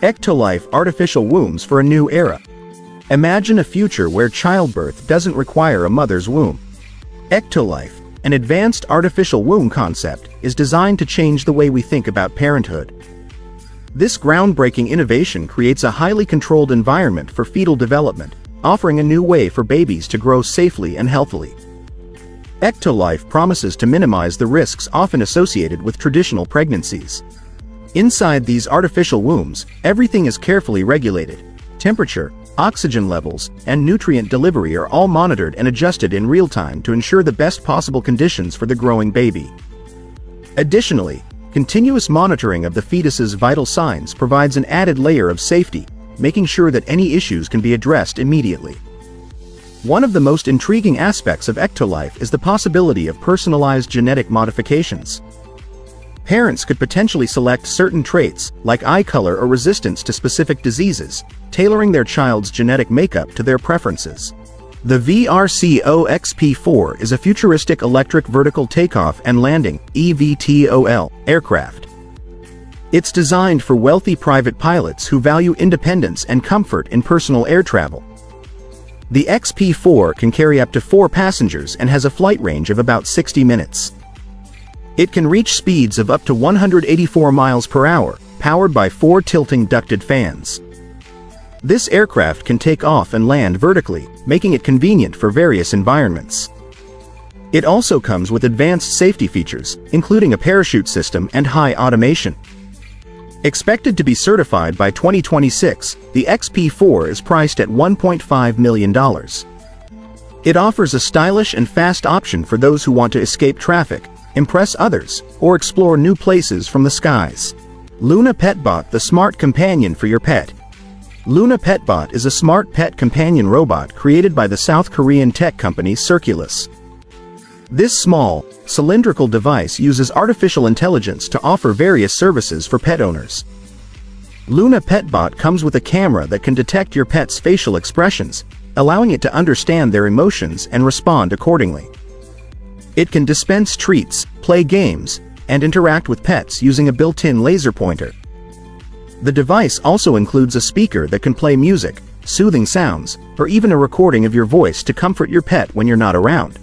Ectolife Artificial Wombs for a New Era. Imagine a future where childbirth doesn't require a mother's womb. Ectolife, an advanced artificial womb concept, is designed to change the way we think about parenthood. This groundbreaking innovation creates a highly controlled environment for fetal development, offering a new way for babies to grow safely and healthily. Ectolife promises to minimize the risks often associated with traditional pregnancies. Inside these artificial wombs, everything is carefully regulated. Temperature, oxygen levels, and nutrient delivery are all monitored and adjusted in real time to ensure the best possible conditions for the growing baby. Additionally, continuous monitoring of the fetus's vital signs provides an added layer of safety, making sure that any issues can be addressed immediately. One of the most intriguing aspects of Ectolife is the possibility of personalized genetic modifications. Parents could potentially select certain traits, like eye color or resistance to specific diseases, tailoring their child's genetic makeup to their preferences. The VRCO-XP4 is a futuristic electric vertical takeoff and landing EVTOL, aircraft. It's designed for wealthy private pilots who value independence and comfort in personal air travel. The XP4 can carry up to four passengers and has a flight range of about 60 minutes. It can reach speeds of up to 184 miles per hour, powered by four tilting ducted fans. This aircraft can take off and land vertically, making it convenient for various environments. It also comes with advanced safety features, including a parachute system and high automation. Expected to be certified by 2026, the XP4 is priced at $1.5 million. It offers a stylish and fast option for those who want to escape traffic, impress others, or explore new places from the skies. Luna Petbot the smart companion for your pet. Luna Petbot is a smart pet companion robot created by the South Korean tech company Circulus. This small, cylindrical device uses artificial intelligence to offer various services for pet owners. Luna Petbot comes with a camera that can detect your pet's facial expressions, allowing it to understand their emotions and respond accordingly. It can dispense treats, play games, and interact with pets using a built-in laser pointer. The device also includes a speaker that can play music, soothing sounds, or even a recording of your voice to comfort your pet when you're not around.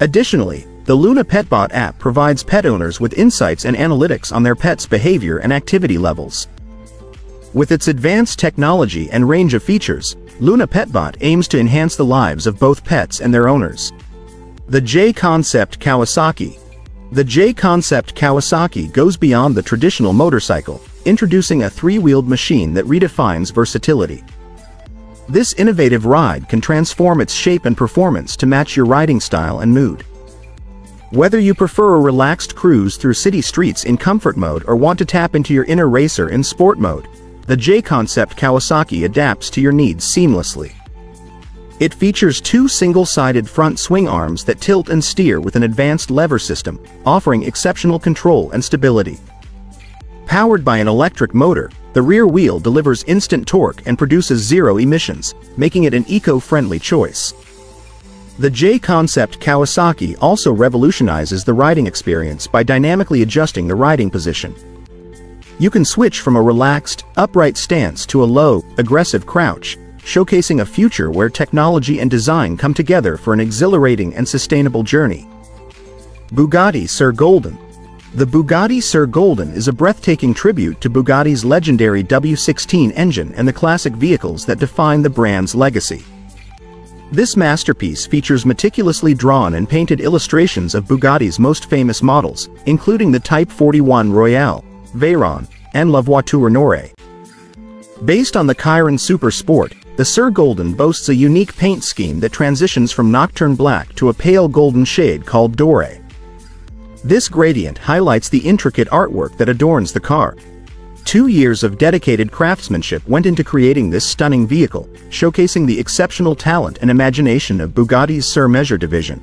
Additionally, the Luna Petbot app provides pet owners with insights and analytics on their pet's behavior and activity levels. With its advanced technology and range of features, Luna Petbot aims to enhance the lives of both pets and their owners. The J-Concept Kawasaki The J-Concept Kawasaki goes beyond the traditional motorcycle, introducing a three-wheeled machine that redefines versatility. This innovative ride can transform its shape and performance to match your riding style and mood. Whether you prefer a relaxed cruise through city streets in comfort mode or want to tap into your inner racer in sport mode, the J-Concept Kawasaki adapts to your needs seamlessly. It features two single-sided front swing arms that tilt and steer with an advanced lever system, offering exceptional control and stability. Powered by an electric motor, the rear wheel delivers instant torque and produces zero emissions, making it an eco-friendly choice. The J-Concept Kawasaki also revolutionizes the riding experience by dynamically adjusting the riding position. You can switch from a relaxed, upright stance to a low, aggressive crouch, showcasing a future where technology and design come together for an exhilarating and sustainable journey. Bugatti Sur Golden The Bugatti Sur Golden is a breathtaking tribute to Bugatti's legendary W16 engine and the classic vehicles that define the brand's legacy. This masterpiece features meticulously drawn and painted illustrations of Bugatti's most famous models, including the Type 41 Royale, Veyron, and La Voiture Noire. Based on the Chiron Super Sport, the Sur Golden boasts a unique paint scheme that transitions from nocturne black to a pale golden shade called Doré. This gradient highlights the intricate artwork that adorns the car. Two years of dedicated craftsmanship went into creating this stunning vehicle, showcasing the exceptional talent and imagination of Bugatti's Sur Mesure division.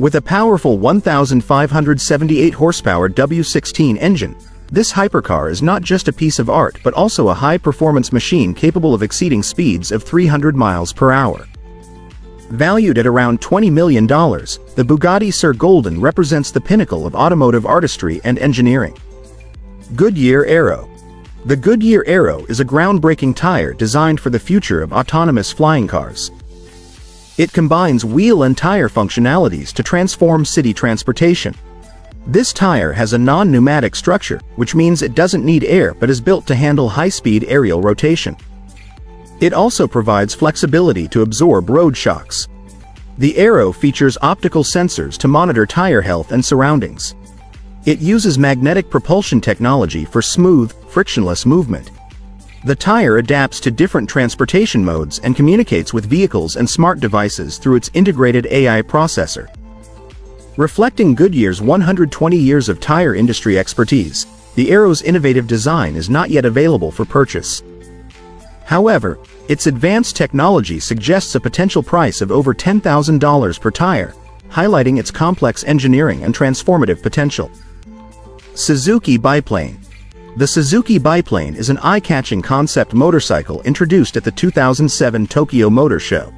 With a powerful 1,578 horsepower W16 engine, This hypercar is not just a piece of art but also a high-performance machine capable of exceeding speeds of 300 miles per hour. Valued at around $20 million, the Bugatti Sur Golden represents the pinnacle of automotive artistry and engineering. Goodyear Aero The Goodyear Aero is a groundbreaking tire designed for the future of autonomous flying cars. It combines wheel and tire functionalities to transform city transportation. This tire has a non-pneumatic structure, which means it doesn't need air but is built to handle high-speed aerial rotation. It also provides flexibility to absorb road shocks. The Aero features optical sensors to monitor tire health and surroundings. It uses magnetic propulsion technology for smooth, frictionless movement. The tire adapts to different transportation modes and communicates with vehicles and smart devices through its integrated AI processor. Reflecting Goodyear's 120 years of tire industry expertise, the Aero's innovative design is not yet available for purchase. However, its advanced technology suggests a potential price of over $10,000 per tire, highlighting its complex engineering and transformative potential. Suzuki Biplane The Suzuki Biplane is an eye-catching concept motorcycle introduced at the 2007 Tokyo Motor Show.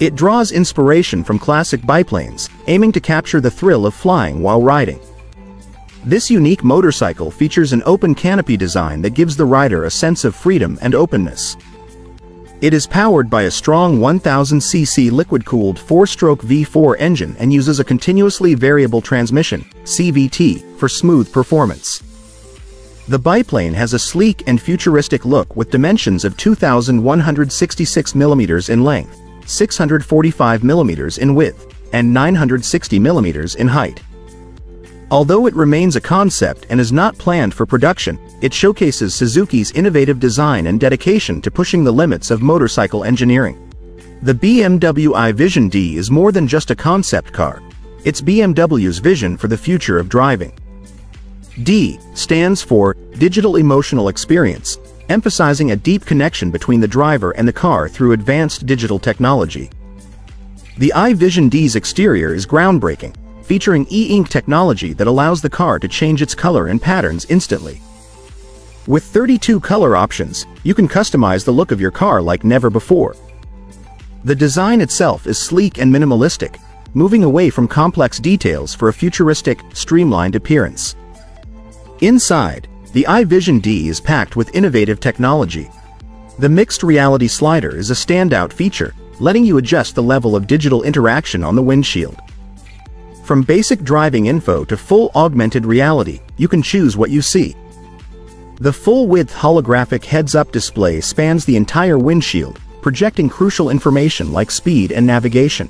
It draws inspiration from classic biplanes, aiming to capture the thrill of flying while riding. This unique motorcycle features an open canopy design that gives the rider a sense of freedom and openness. It is powered by a strong 1000cc liquid-cooled 4-stroke V4 engine and uses a continuously variable transmission, CVT, for smooth performance. The biplane has a sleek and futuristic look with dimensions of 2,166 mm in length, 645 mm in width, and 960 mm in height. Although it remains a concept and is not planned for production, it showcases Suzuki's innovative design and dedication to pushing the limits of motorcycle engineering. The BMW i Vision D is more than just a concept car. It's BMW's vision for the future of driving. D stands for Digital Emotional Experience, emphasizing a deep connection between the driver and the car through advanced digital technology. The iVision D's exterior is groundbreaking, featuring e-ink technology that allows the car to change its color and patterns instantly. With 32 color options, you can customize the look of your car like never before. The design itself is sleek and minimalistic, moving away from complex details for a futuristic, streamlined appearance. Inside, the iVision D is packed with innovative technology. The mixed reality slider is a standout feature, letting you adjust the level of digital interaction on the windshield. From basic driving info to full augmented reality, you can choose what you see. The full-width holographic heads-up display spans the entire windshield, projecting crucial information like speed and navigation.